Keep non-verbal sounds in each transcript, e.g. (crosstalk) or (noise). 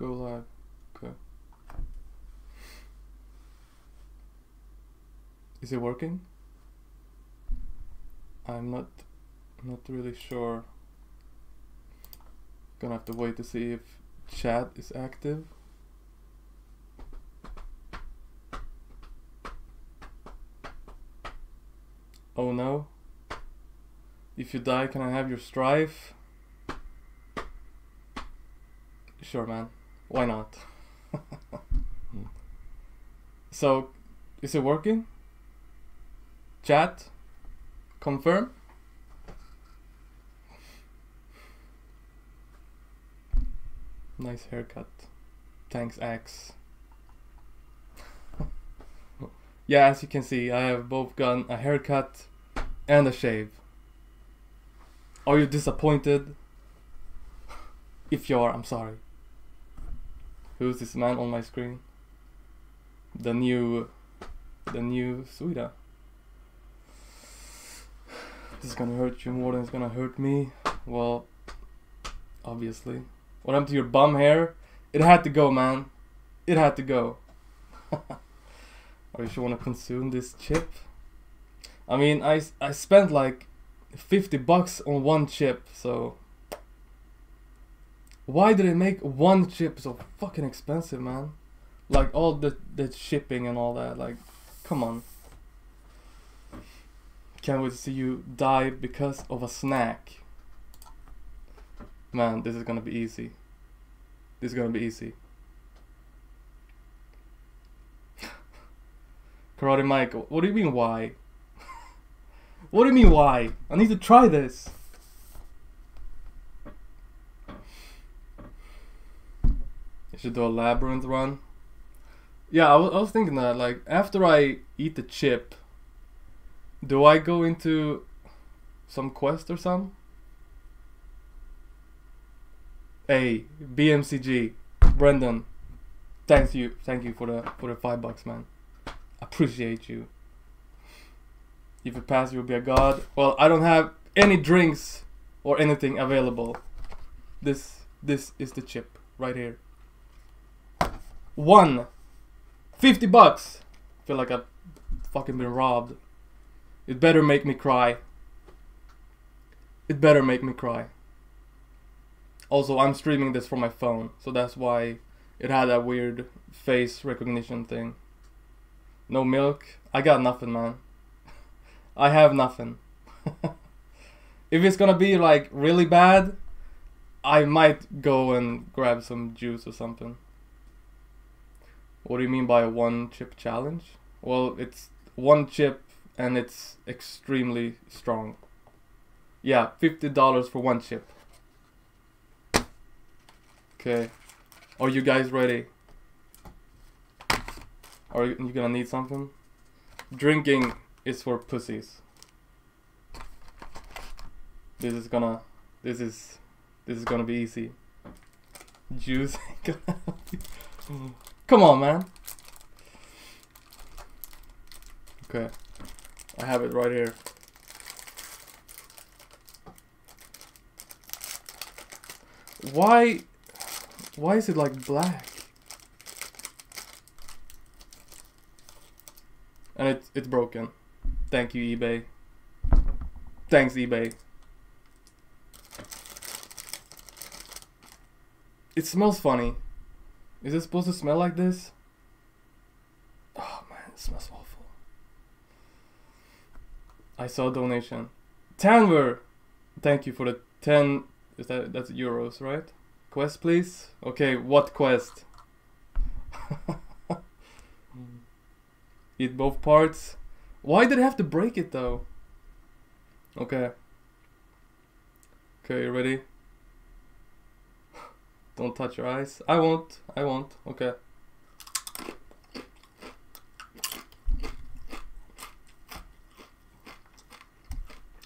go live. Okay. Is it working? I'm not not really sure. Gonna have to wait to see if chat is active. Oh no. If you die, can I have your strife? Sure, man. Why not? (laughs) so, is it working? Chat? Confirm? Nice haircut. Thanks, Axe. (laughs) yeah, as you can see, I have both gotten a haircut and a shave. Are you disappointed? If you are, I'm sorry. Who's this man on my screen? The new, the new Swedeah. This is gonna hurt you more than it's gonna hurt me. Well, obviously. What happened to your bum hair? It had to go, man. It had to go. (laughs) or you should want to consume this chip. I mean, I, I spent like 50 bucks on one chip, so... Why did they make one chip so fucking expensive, man? Like all the, the shipping and all that, like, come on. Can't wait to see you die because of a snack. Man, this is gonna be easy. This is gonna be easy. (laughs) Karate Mike, what do you mean why? (laughs) what do you mean why? I need to try this. Should do a labyrinth run. Yeah, I was, I was thinking that, like, after I eat the chip, do I go into some quest or something? Hey, BMCG, Brendan, thanks you, thank you for the for the five bucks, man. Appreciate you. If you pass, you'll be a god. Well, I don't have any drinks or anything available. This this is the chip right here. One. 50 bucks. feel like I've fucking been robbed. It better make me cry. It better make me cry. Also, I'm streaming this from my phone, so that's why it had that weird face recognition thing. No milk? I got nothing, man. (laughs) I have nothing. (laughs) if it's gonna be like really bad, I might go and grab some juice or something. What do you mean by a one chip challenge? Well, it's one chip and it's extremely strong. Yeah, $50 for one chip. Okay. Are you guys ready? Are you gonna need something? Drinking is for pussies. This is gonna, this is, this is gonna be easy. Juice. (laughs) Come on, man. Okay. I have it right here. Why why is it like black? And it's it's broken. Thank you, eBay. Thanks, eBay. It smells funny. Is it supposed to smell like this? Oh man, it smells awful. I saw donation. Tanver! Thank you for the 10... Is that... That's euros, right? Quest, please? Okay, what quest? (laughs) Eat both parts. Why did I have to break it though? Okay. Okay, you ready? Don't touch your eyes. I won't. I won't. Okay.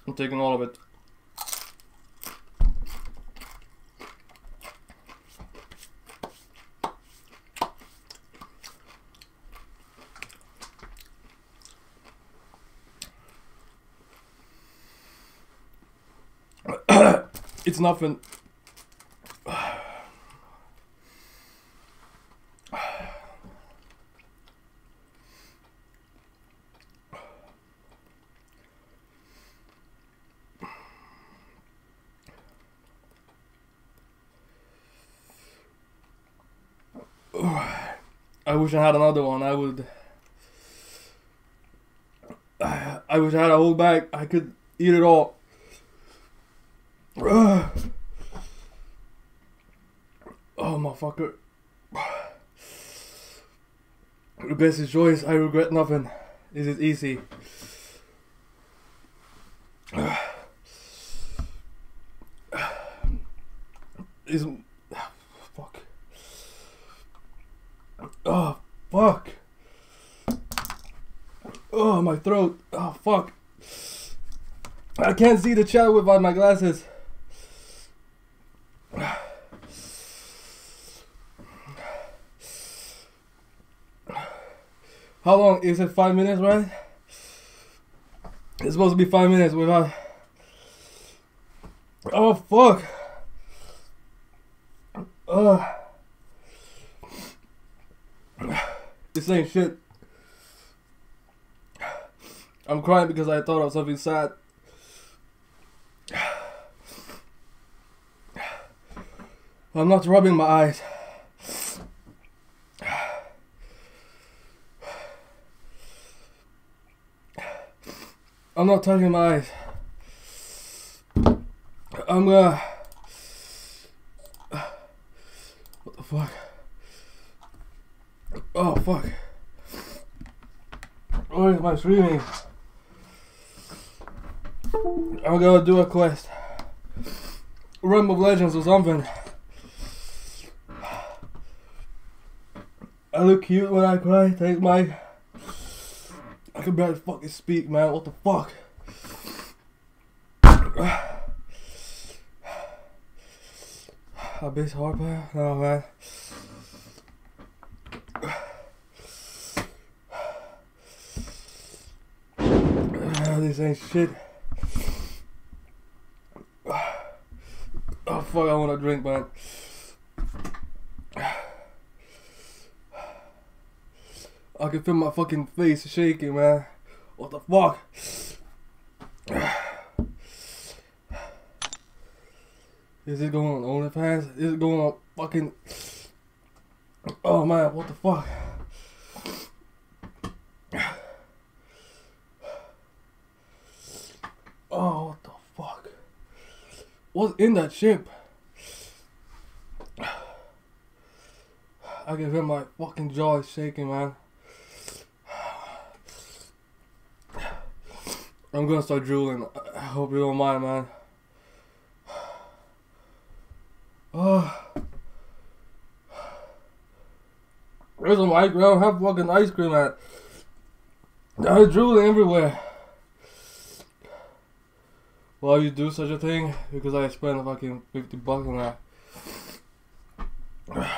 I'm taking all of it. (coughs) it's nothing. I wish I had another one. I would. I wish I had a whole bag. I could eat it all. (sighs) Oh, motherfucker. (sighs) The best is choice. I regret nothing. This is easy. (sighs) Is fuck. Oh fuck. Oh my throat. Oh fuck. I can't see the chat without my glasses. How long is it? Five minutes, right? It's supposed to be five minutes without. Oh fuck. Uh. This ain't shit. I'm crying because I thought of something sad. I'm not rubbing my eyes. I'm not touching my eyes. I'm gonna. What the fuck? Oh fuck. Oh, Where is my streaming? I'm gonna do a quest. Realm of Legends or something. I look cute when I cry. Take my. I can barely fucking speak, man. What the fuck? A bit hard. No, man. Ah, this ain't shit. Oh fuck, I wanna drink, man. I can feel my fucking face shaking, man. What the fuck? Is it going on OnlyFans? Is it going on fucking... Oh man, what the fuck? Oh, what the fuck? What's in that ship? I can feel my fucking jaw shaking, man. I'm gonna start drooling. I hope you don't mind, man. Oh. There's some ice cream. I have fucking ice cream at. I'm drooling everywhere. Why you do such a thing? Because I spent fucking 50 bucks on that. (sighs)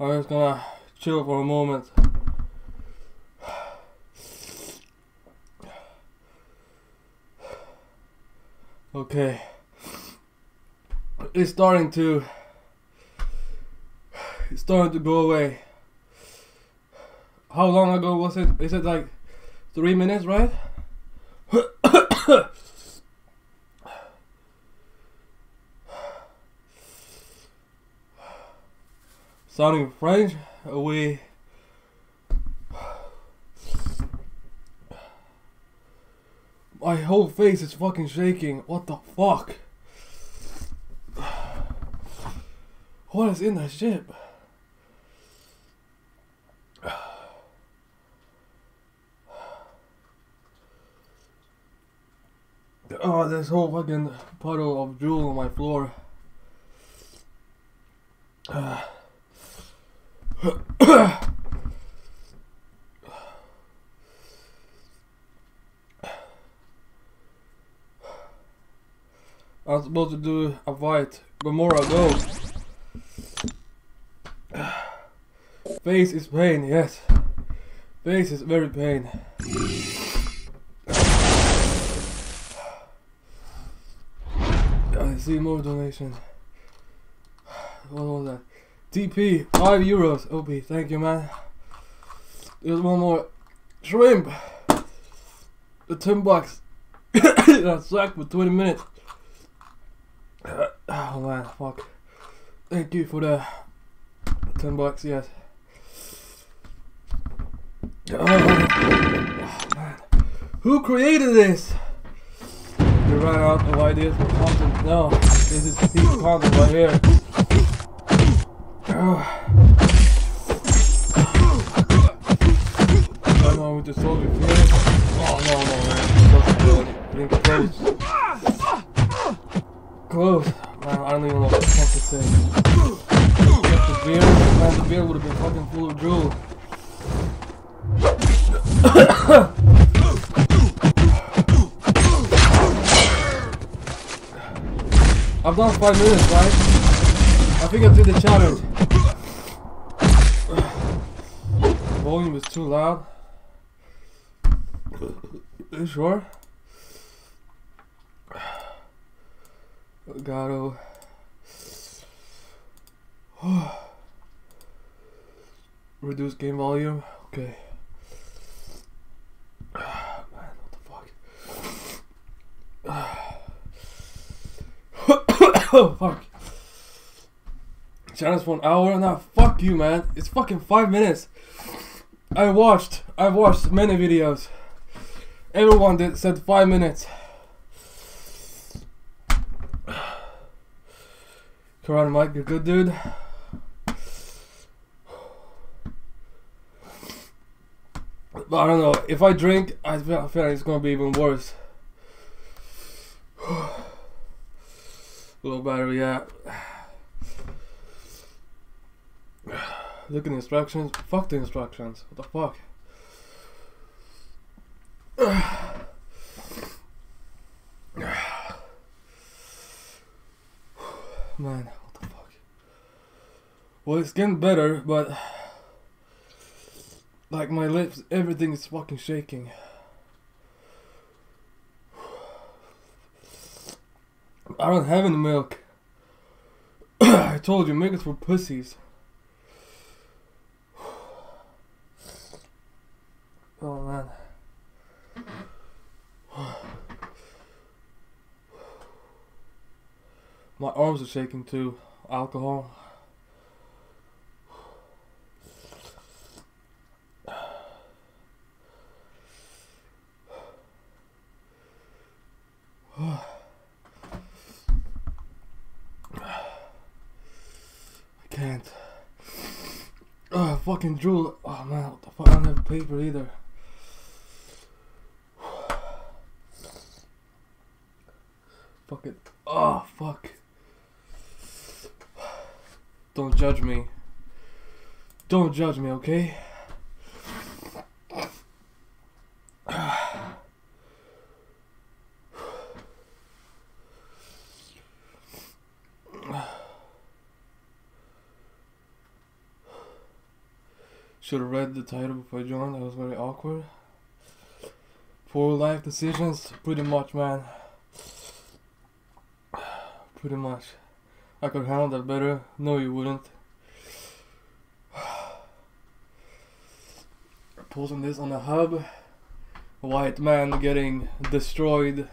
I'm just gonna chill for a moment. (sighs) Okay. It's starting to it's starting to go away. How long ago was it? Is it like three minutes, right? Sounding French, we My whole face is fucking shaking. What the fuck? What is in that ship? Oh, this whole fucking puddle of drool on my floor. I was supposed to do a fight. Gamora, go! Face is pain, yes. Face is very pain. I see more donations. What was that? TP, 5 euros. OP, thank you, man. There's one more. Shrimp! The 10 bucks. (coughs) that sucked for 20 minutes. (coughs) Oh man, fuck. Thank you for the 10 bucks, yes. Oh, man. Who created this? They ran out of ideas for content. No, this is peak content right here. Oh. (sighs) I know we just told challenge. (sighs) Volume is too loud. You sure? (sighs) Gato. (sighs) Reduce game volume. Okay. Man, what the fuck? oh (coughs) fuck. Challenge for an hour now. Fuck you, man. It's fucking five minutes. I watched. I watched many videos. Everyone did said five minutes. Karate Mike, you're good, dude. But I don't know. If I drink, I feel, I feel like it's gonna be even worse. (sighs) little battery, yeah. Look at the instructions. Fuck the instructions. What the fuck? (sighs) Man, what the fuck? Well, it's getting better, but like my lips, everything is fucking shaking. (sighs) I don't have any milk. (clears throat) I told you, milk is for pussies. Oh man. Shaking too. Alcohol. I can't. Oh, fucking drool. Oh man, what the fuck? I don't have paper either. Fuck it. Oh, fuck. Don't judge me. Don't judge me, okay? Should have read the title before I joined. That was very awkward. Poor life decisions, pretty much, man. Pretty much. I could handle that better. No, you wouldn't. (sighs) Posting this on the hub. White man getting destroyed.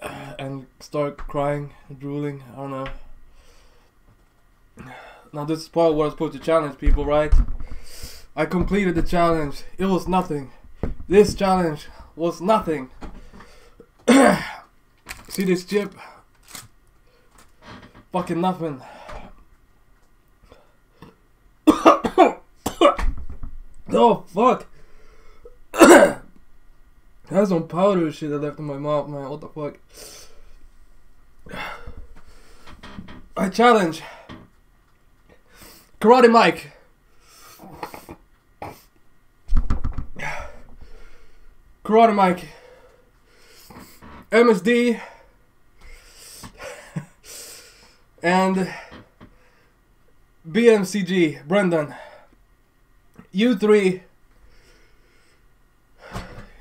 (sighs) And start crying, drooling. I don't know. (sighs) Now this is part where I'm supposed to challenge people, right? I completed the challenge. It was nothing. This challenge was nothing. (coughs) See this chip? Fucking nothing. (coughs) oh fuck! (coughs) That's some powder shit I left in my mouth, man. What the fuck? (coughs) I challenge. Karate Mike. Karate Mike. MSD. And BMCG, Brendan. You three.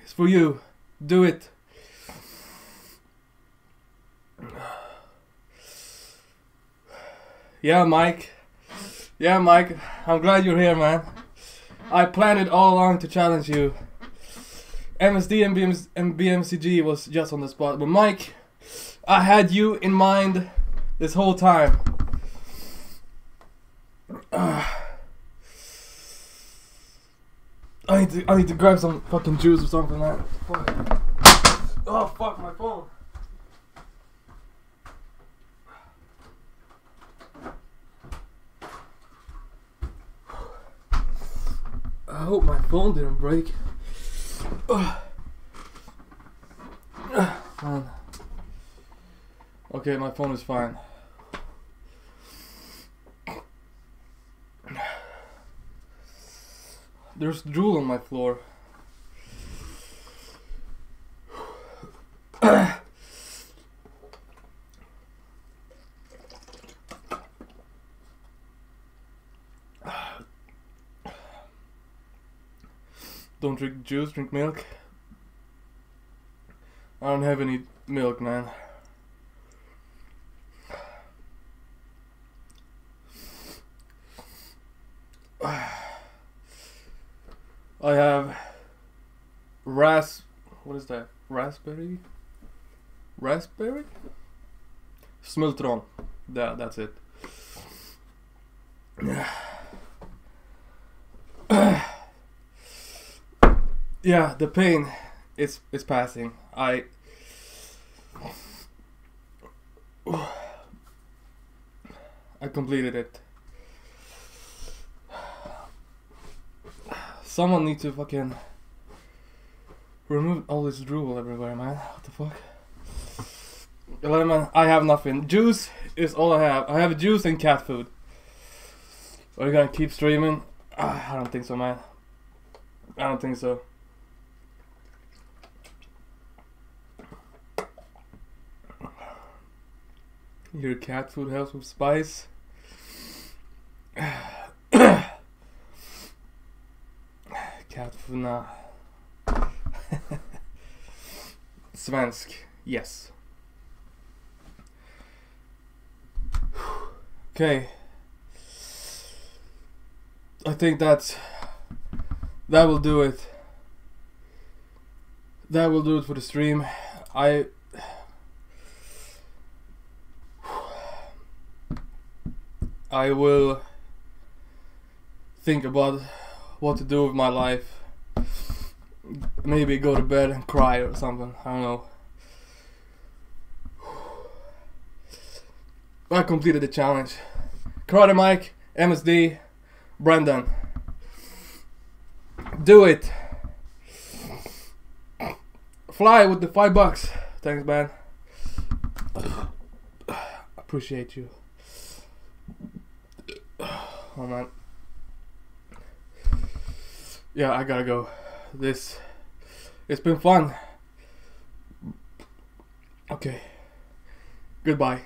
It's for you. Do it. Yeah, Mike. Yeah, Mike, I'm glad you're here, man. I planned it all along to challenge you. MSD and BMCG was just on the spot, but Mike, I had you in mind this whole time. (sighs) I need to I need to grab some fucking juice or something, man. Fuck. Oh fuck my phone. I hope my phone didn't break. Ugh. (sighs) Ugh, Man. Okay, my phone is fine. There's drool on my floor. Don't drink juice, drink milk. I don't have any milk, man. I have ras. What is that? Raspberry. Raspberry. Smultron. Yeah, that's it. (sighs) yeah, the pain is is passing. I. I completed it. Someone need to fucking remove all this drool everywhere, man. What the fuck? Lemon, I have nothing. Juice is all I have. I have juice and cat food. Are you gonna keep streaming? Ah, I don't think so, man. I don't think so. Your cat food helps with spice. (coughs) cat food, nah. Svensk, yes. Okay. I think that's that will do it. That will do it for the stream. I I will think about what to do with my life. Maybe go to bed and cry or something. I don't know. I completed the challenge. Karate Mike, MSD, Brendan. Do it. Fly with the five bucks. Thanks, man. Appreciate you. Oh man. Yeah, I gotta go. This. It's been fun. Okay. Goodbye.